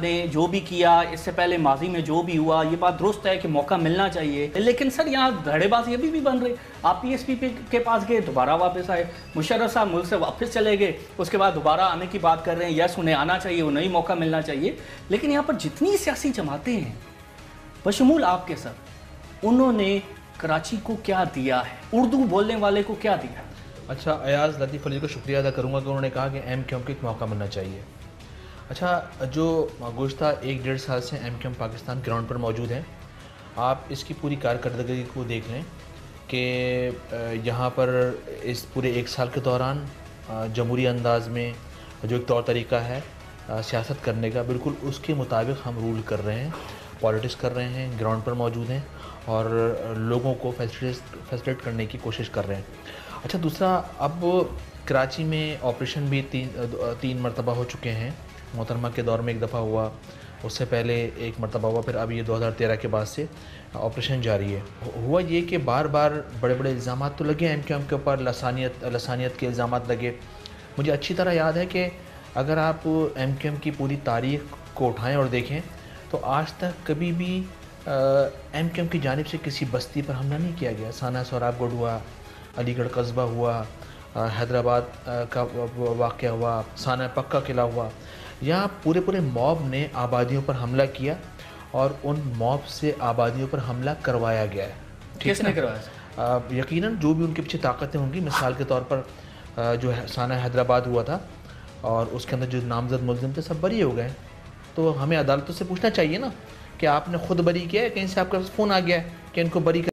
نے جو بھی کیا، اس سے پہلے ماضی میں جو بھی ہوا، یہ بات درست ہے کہ موقع ملنا چاہیے۔ لیکن سر، یہاں دھڑے بازی ابھی بھی بن رہی۔ آپ پی ایس پی کے پاس گئے، دوبارہ واپس آئے۔ مشرف صاحب ملک سے واپس چلے گئے۔ اس کے بعد دوبارہ آنے کی بات کر رہے ہیں۔ یس، انہیں آنا چاہیے، انہیں موقع ملنا چاہیے۔ لیکن یہاں پر جتنی سیاسی جماعتیں ہیں، بشمول آپ کے سر، انہوں نے کراچی کو کیا دیا ہے؟ اردو بولنے والے کو کیا دیا ہے؟ اچھا ایاز لطیف علی کو شکریہ ادا کروں گا کہ انہوں نے کہا کہ ایم کیوم کو ایک موقع ملنا چاہیے۔ اچھا جو گزشتہ ایک ڈیڑھ سال سے ایم کیوم پاکستان گراؤنڈ پر موجود ہیں، آپ اس کی پوری کارکردگی کو دیکھ لیں کہ یہاں پر اس پورے ایک سال کے دوران جمہوری انداز میں جو ایک طور طریقہ ہے سیاست کرنے کا، بالکل اس کے مطابق ہم رول کر رہے ہیں پالیٹکس کر رہے ہیں، گراؤنڈ پر موجود ہیں اور لوگوں کو فیسلیٹ کرنے کی کوشش کر رہے ہیں۔ اچھا دوسرا، اب کراچی میں آپریشن بھی تین تین مرتبہ ہو چکے ہیں۔ محترمہ کے دور میں ایک دفعہ ہوا، اس سے پہلے ایک مرتبہ ہوا، پھر اب یہ دو ہزار تیرہ کے بعد سے آپریشن جاری ہے۔ ہوا یہ کہ بار بار بڑے بڑے الزامات تو لگے ایم کیو ایم کے اوپر لسانیت لسانیت کے الزامات لگے۔ مجھے اچھی طرح یاد ہے کہ اگر آپ ایم کیو ایم کی پوری تاریخ کو اٹھائیں اور دیکھیں، تو آج تک کبھی بھی ایم کیو ایم کی جانب سے کسی بستی پر حملہ نہیں کیا گیا۔ سانہ سوراب گڑھ ہوا، علی گڑھ قصبہ ہوا حیدرآباد کا واقعہ ہوا سانہ پکا قلعہ ہوا۔ یہاں پورے پورے موب نے آبادیوں پر حملہ کیا اور ان موب سے آبادیوں پر حملہ کروایا گیا ہے۔ کس نے کروایا؟ یقیناً جو بھی ان کے پیچھے طاقتیں ہوں گی مثال کے طور پر جو سانہ حیدرآباد ہوا تھا اور اس کے اندر جو نامزد ملزم تھے سب بری ہو گئے تو ہمیں عدالتوں سے پوچھنا چاہیے نا کہ آپ نے خود بری کیا ہے کہیں سے آپ کا فون آ گیا ہے کہ ان کو بری کر